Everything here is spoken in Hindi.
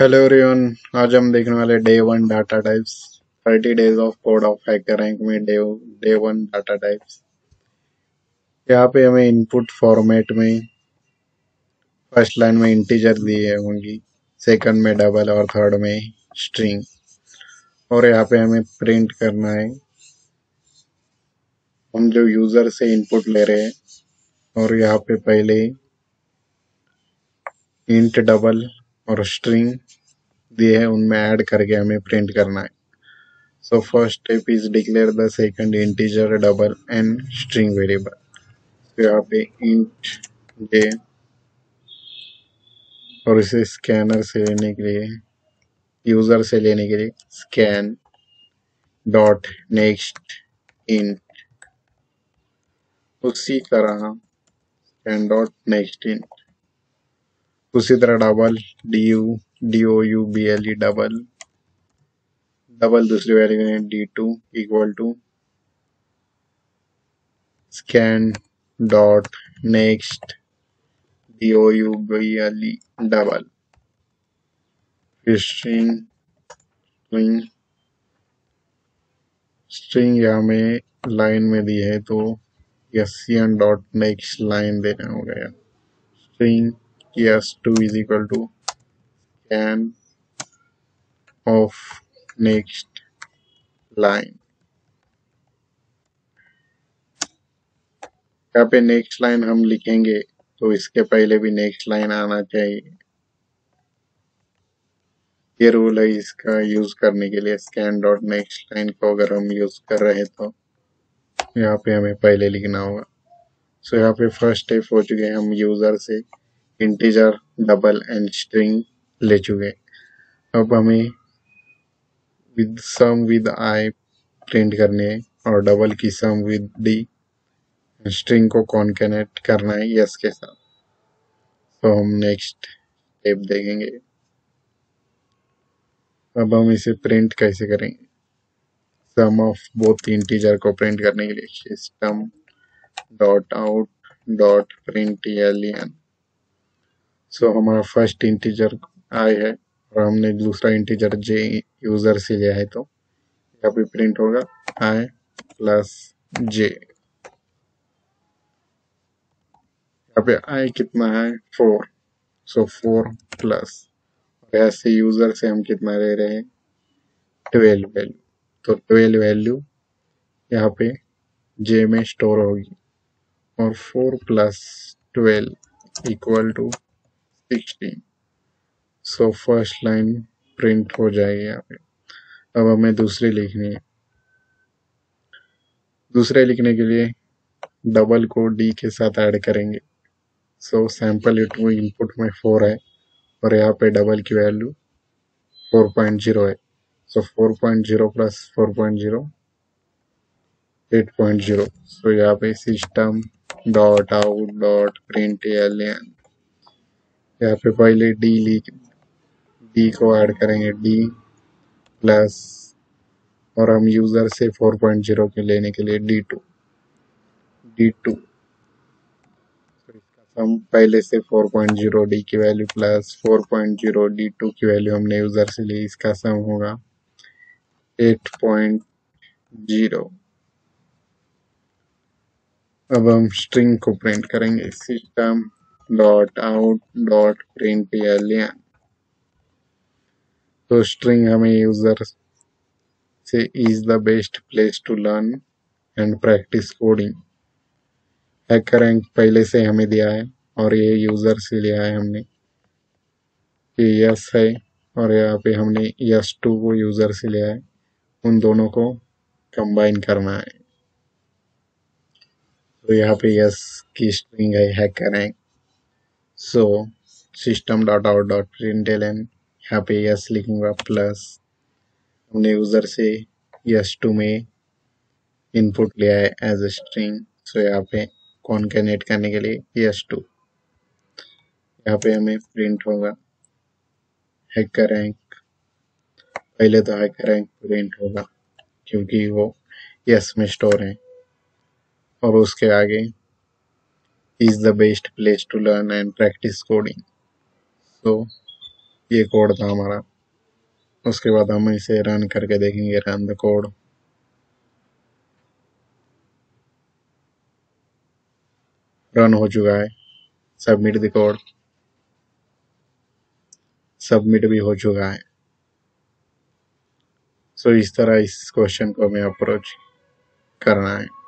हेलो एवरीवन आज हम देखने वाले day one data types 30 days of code of HackerRank में day day one data types यहाँ पे हमें इनपुट फॉर्मेट में फ़र्स्ट लाइन में इंटीजर दिए होंगी सेकंड में डबल और थर्ड में स्ट्रिंग और यहाँ पे हमें प्रिंट करना है। हम जो यूज़र से इनपुट ले रहे हैं, और यहाँ पे पहले इंट डबल और स्ट्रिंग दिए है, उनमें ऐड करके हमें प्रिंट करना है। So first step is declare the second integer double and string variable तो यहाँ पे इंट जे और इसे स्कैनर से लेने के लिए यूज़र से लेने के लिए स्कैन डॉट नेक्स्ट इंट उसी तरह स्कैन डॉट नेक्स्ट इंट उसी तरह double D U D O U B L E double double दूसरी वैल्यू है d two equal to scan dot next D O U B L E double string string string यहाँ में लाइन में दी है तो एस डॉट नेक्स्ट लाइन देना हो गया string s2 is equal to scan of next line. यहाँ पे नेक्स्ट लाइन हम लिखेंगे तो इसके पहले भी नेक्स्ट लाइन आना चाहिए। ये रूल है इसका यूज़ करने के लिए स्कैन डॉट नेक्स्ट लाइन को अगर हम यूज़ कर रहे तो। यहाँ पे हमें पहले लिखना होगा। सो so, यहाँ पे फ़र्स्ट स्टेप हो चुके हैं हम यूज़र से। इंटीजर डबल एंड स्ट्रिंग ले चुके अब हमें with sum with I print करने है और डबल की सम विद डी स्ट्रिंग को कॉन्केनेट करना है यस के साथ। तो हम नेक्स्ट स्टेप देखेंगे। अब हम इसे प्रिंट कैसे करेंगे? सम ऑफ़ बोथ इंटीजर को प्रिंट करने के लिए system dot out dot print ln so so, हमारा फ़र्स्ट इंटीजर आई है और हमने दूसरा इंटीजर जे यूज़र से लिया है तो यहाँ पे प्रिंट होगा आई प्लस जे यहाँ पे आई कितना है? फोर सो फोर प्लस ऐसे यूज़र से हम कितना ले रहे हैं? ट्वेल्व वैल्यू तो ट्वेल्व वैल्यू यहाँ पे जे में स्टोर होगी। और four plus twelve equal to sixteen so first line print हो जाएगी यहाँ पे। अब हमें दूसरी लिखनी है। दूसरे लिखने के लिए डबल को डी के साथ ऐड करेंगे। सो सैंपल इट वो इनपुट में फोर है और यहाँ पे डबल की वैल्यू फोर पॉइंट ज़ीरो है। So four point zero plus four point zero eight point zero so यहाँ पे system dot out dot print ln यहाँ पे पहले डी लिख डी को ऐड करेंगे डी प्लस और हम यूज़र से 4.0 के लेने के लिए डी टू डी टू हम पहले से 4.0 डी की वैल्यू प्लस 4.0 डी टू की वैल्यू हमने यूज़र से ली, इसका सम होगा 8.0 अब हम स्ट्रिंग को प्रिंट करेंगे system dot out dot println तो स्ट्रिंग हमें यूज़र से is the best place to learn and practice coding HackerRank पहले से हमें दिया है और ये यूज़र से लिया है हमने ये यस है और यहाँ पे हमने यस टू को यूज़र से लिया है। उन दोनों को कंबाइन करना है। तो यहाँ पे यस की स्ट्रिंग है HackerRank dot out dot print L N यहाँ पे यस लिखूँगा प्लस हमने यूज़र से यस टू में इनपुट लिया है एज ए स्ट्रिंग सो यहाँ पे कॉन्केनेट करने के लिए यस टू यहाँ पे हमें प्रिंट होगा हैकर रैंक पहले तो हैकर रैंक प्रिंट होगा, क्योंकि वो यस में स्टोर है, और उसके आगे is the best place to learn and practice coding. So ये कोड था हमारा। उसके बाद हम इसे रन करके देखेंगे रन द कोड रन हो चुका है। सबमिट द कोड सबमिट भी हो चुका है। सो so, इस तरह इस क्वेश्चन को हमें अप्रोच करना है।